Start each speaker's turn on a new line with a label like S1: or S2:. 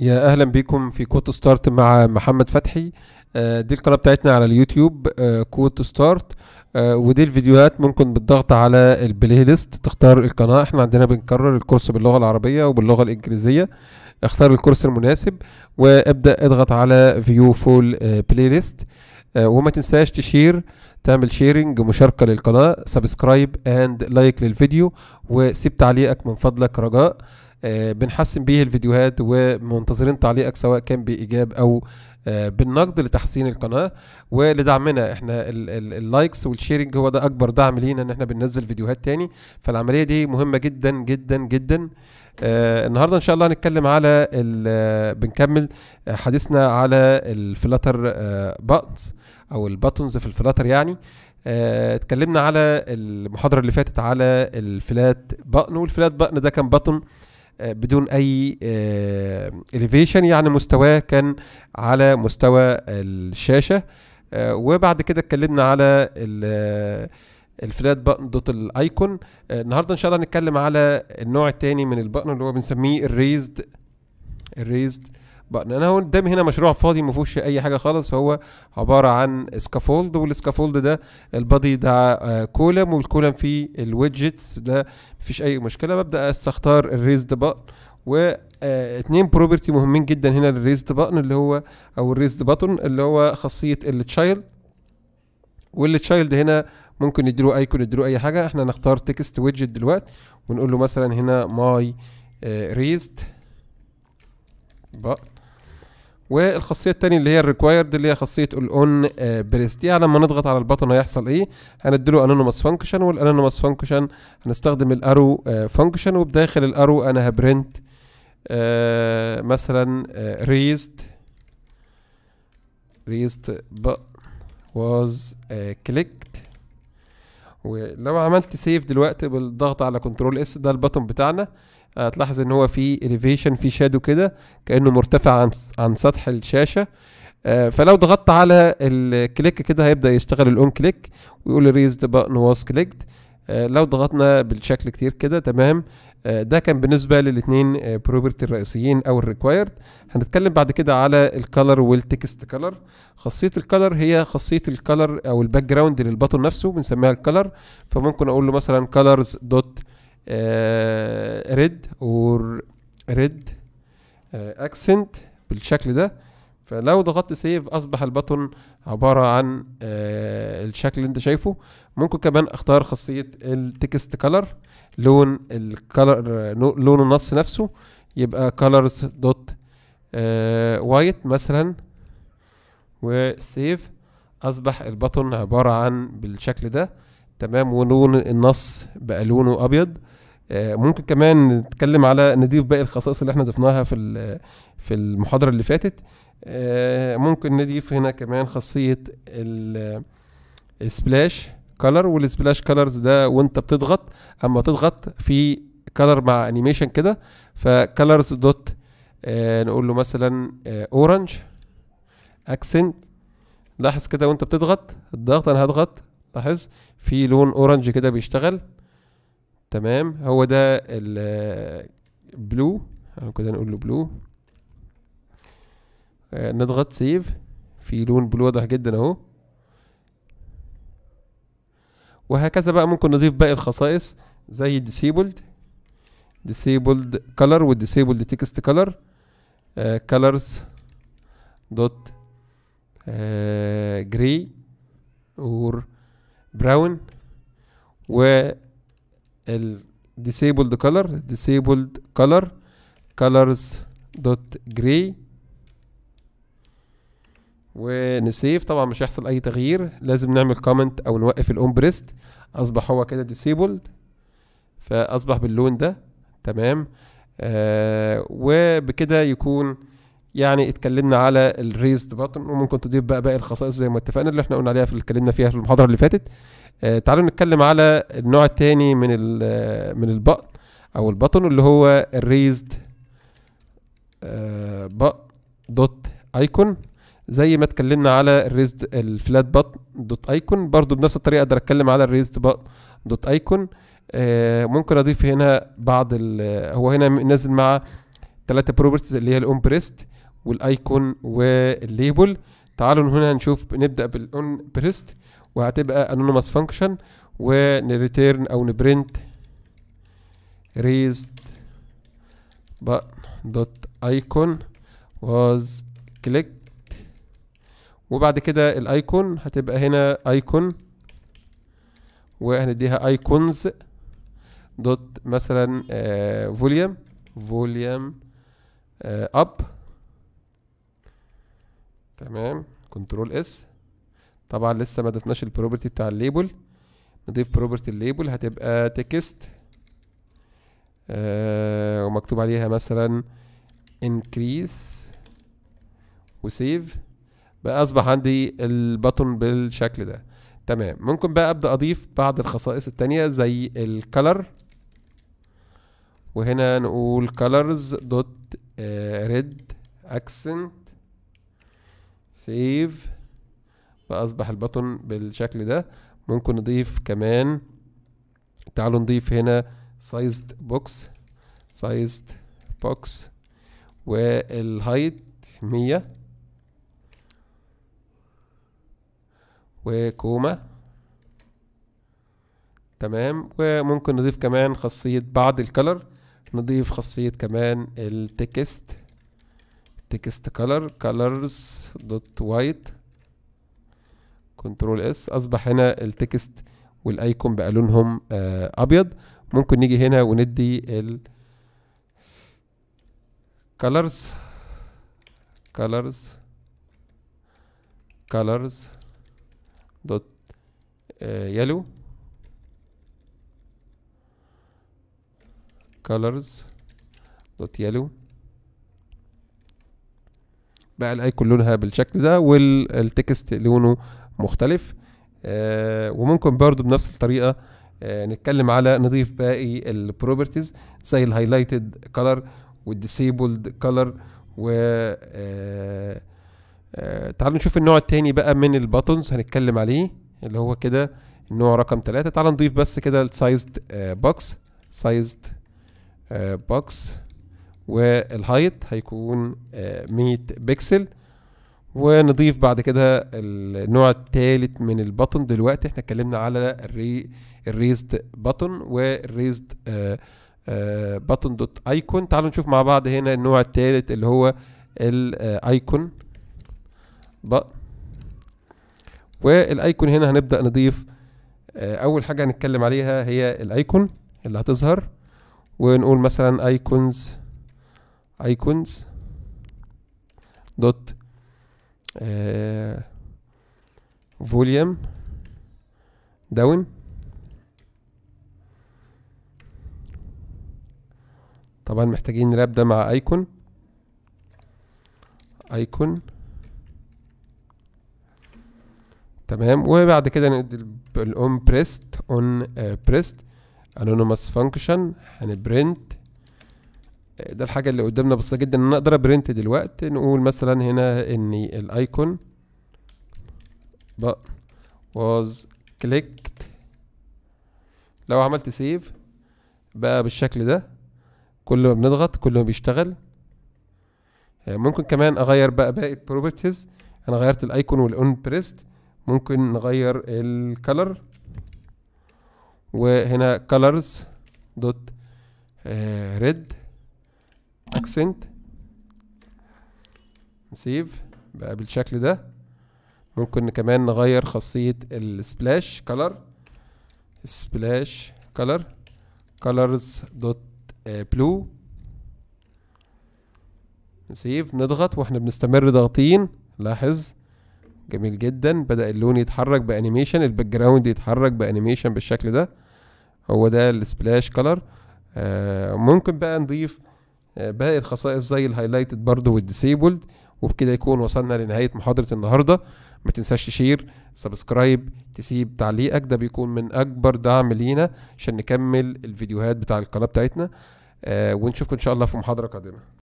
S1: يا أهلا بكم في Code Start مع محمد فتحي. آه، دي القناة بتاعتنا على اليوتيوب آه، Code Start آه، ودي الفيديوهات ممكن بالضغط على ال playlist تختار القناة. إحنا عندنا بنكرر الكورس باللغة العربية وباللغة الإنجليزية. اختار الكورس المناسب وابدأ اضغط على view full playlist وما تنساش تشير تعمل sharing مشاركة للقناة subscribe and like للفيديو وسيب تعليقك من فضلك رجاء. آه، بنحسن بيه الفيديوهات ومنتظرين تعليقك سواء كان بإيجاب أو آه، بالنقد لتحسين القناة. ولدعمنا إحنا ال- ال- ال likes وال sharing هو ده أكبر دعم لينا إن إحنا بننزل فيديوهات تاني. فالعملية دي مهمة جدا جدا جدا. آه النهارده إن شاء الله هنتكلم على آه، بنكمل آه، حديثنا على ال Flutter آه buttons أو ال buttons في ال Flutter يعني. آه، اتكلمنا على المحاضرة اللي فاتت على ال flat button وال flat button ده كان button آه، بدون أي elevation يعني مستواه كان على مستوى الشاشة. آه، وبعد كده اتكلمنا على ال- ال flat button dot icon. آه، النهارده إن شاء الله هنتكلم على النوع التاني من ال button اللي هو بنسميه ال raised ال raised. أنا هو قدامي هنا مشروع فاضي ما فيهوش أي حاجة خالص. هو عبارة عن سكافولد والسكافولد ده البادي ده آه، كولم والكولم فيه الويدجتس ده مفيش أي مشكلة. ببدأ أستختار ال raised button و آه، اتنين property مهمين جدا هنا لل raised button اللي هو أو ال raised button اللي هو خاصية ال child وال child هنا ممكن نديله icon نديله أي حاجة. إحنا نختار text widget دلوقتي ونقول له مثلا هنا my raised button والخاصية التانية اللي هي ال required اللي هي خاصية ال on pressed يعني لما نضغط على ال button هيحصل إيه؟ هنديله anonymous function وال anonymous function هنستخدم ال arrow function وبداخل ال arrow أنا ه print آه، مثلا raised raised was clicked ولو عملت save دلوقتي بالضغط على control S ده ال button بتاعنا. هتلاحظ إن هو في elevation في shadow كده كأنه مرتفع عن عن سطح الشاشة. آه، فلو ضغطت على ال click كده هيبدأ يشتغل ال on click ويقول raised button was clicked لو ضغطنا بالشكل كتير كده تمام. آه، ده كان بالنسبة للاثنين property الرئيسيين أو ال required هنتكلم بعد كده على ال color وال text color خاصية ال color هي خاصية ال color أو ال background لل button نفسه بنسميها ال color فممكن أقول له مثلا colors dot red or red accent بالشكل ده. فلو ضغطت save أصبح ال button عبارة عن آه، الشكل اللي أنت شايفه. ممكن كمان أختار خاصية ال text color لون ال color لون النص نفسه. يبقى colors dot white مثلا. و save أصبح ال button عبارة عن بالشكل ده. تمام ولون النص بقى لونه أبيض. آه، ممكن كمان نتكلم على نضيف باقي الخصائص اللي إحنا ضفناها في في المحاضرة اللي فاتت. آه، ممكن نضيف هنا كمان خاصية ال splash color وال splash colors ده وانت بتضغط أما تضغط في color مع animation كده ف colors dot نقول له مثلا orange accent لاحظ كده وانت بتضغط. الضغط أنا هضغط. لاحظ في لون orange كده بيشتغل. تمام هو ده ال blue كده نقول له blue آه، نضغط save في لون blue واضح جدا أهو. وهكذا بقى ممكن نضيف باقي الخصائص زي disabled disabled color و disabled text color. آه colors dot brown و ال disabled color disabled color colors dot gray. ون save طبعا مش هيحصل أي تغيير لازم نعمل comment أو نوقف ال on pressed أصبح هو كده disabled فأصبح باللون ده تمام؟ آه وبكده يكون يعني اتكلمنا على ال raised button وممكن تضيف بقى باقي الخصائص زي ما اتفقنا اللي إحنا قلنا عليها في اللي اتكلمنا فيها في المحاضرة اللي فاتت. آه تعالوا نتكلم على النوع الثاني من ال من ال button أو ال button اللي هو ال raised آه dot icon زي ما اتكلمنا على ال raised ال flat button dot icon برضو بنفس الطريقة أقدر أتكلم على ال raised button dot icon آه ممكن أضيف هنا بعض هو هنا نازل مع ثلاثة properties اللي هي ال on pressed وال icon وال label. تعالوا هنا نشوف نبدأ بال on pressed وهتبقى anonymous function ون return أو ن print raised dot icon was clicked. وبعد كده ال icon هتبقى هنا icon وهنديها icons dot مثلا volume volume up تمام. control S. طبعا لسه ما ضفناش ال property بتاع ال label. نضيف property ال label هتبقى text آه ومكتوب عليها مثلا increase و save بقى أصبح عندي ال button بالشكل ده. تمام. ممكن بقى أبدأ أضيف بعض الخصائص التانية زي ال color وهنا نقول colors dot red accent save بقى أصبح ال button بالشكل ده. ممكن نضيف كمان تعالوا نضيف هنا sized box sized box وال height مية و comma تمام. وممكن نضيف كمان خاصية بعض ال color نضيف خاصية كمان ال text text color colors dot white control s أصبح هنا ال text والايكون بقى لونهم آه أبيض. ممكن نيجي هنا وندي ال colors colors colors دوت يلو colors دوت يلو بقى الايكون لونها بالشكل ده والتكست لونه مختلف. آه وممكن برضو بنفس الطريقة آه نتكلم على نضيف باقي ال properties زي ال highlighted color وال disabled color و آه آه تعالوا نشوف النوع التاني بقى من ال buttons هنتكلم عليه اللي هو كده النوع رقم ثلاثة تعالوا نضيف بس كده ال sized box sized box وال height هيكون آه 100 بكسل. ونضيف بعد كده النوع الثالث من ال button. دلوقتي إحنا اتكلمنا على ال rai ال raised button وال raised button dot icon تعالوا نشوف مع بعض هنا النوع الثالث اللي هو ال icon وال icon هنا هنبدأ نضيف أول حاجة هنتكلم عليها هي ال icon اللي هتظهر. ونقول مثلا icons icons dot volume down. طبعا محتاجين ن wrap ده مع icon. icon. تمام. وبعد كده ندي ال on pressed on pressed. anonymous function هن print. ده الحاجة اللي قدامنا بسيطة جدا. ان أنا أقدر أ print دلوقتي نقول مثلا هنا إن ال icon was clicked. لو عملت save بقى بالشكل ده كل ما بنضغط كل ما بيشتغل. ممكن كمان أغير بقى باقي ال properties أنا غيرت ال icon وال on pressed ممكن نغير ال color وهنا colors dot red accent ن save بقى بالشكل ده. ممكن كمان نغير خاصية ال splash color splash color colors dot blue ن save نضغط وإحنا بنستمر ضاغطين. لاحظ. جميل جدا. بدأ اللون يتحرك ب animation. ال background يتحرك ب animation بالشكل ده. هو ده ال splash color آه ممكن بقى نضيف باقي الخصائص زي ال highlighted برضو وال disabled وبكده يكون وصلنا لنهاية محاضرة النهاردة. ما تنساش ت share subscribe تسيب تعليقك. ده بيكون من أكبر دعم لينا عشان نكمل الفيديوهات بتاع القناة بتاعتنا. آه ونشوفكم إن شاء الله في محاضرة قادمة.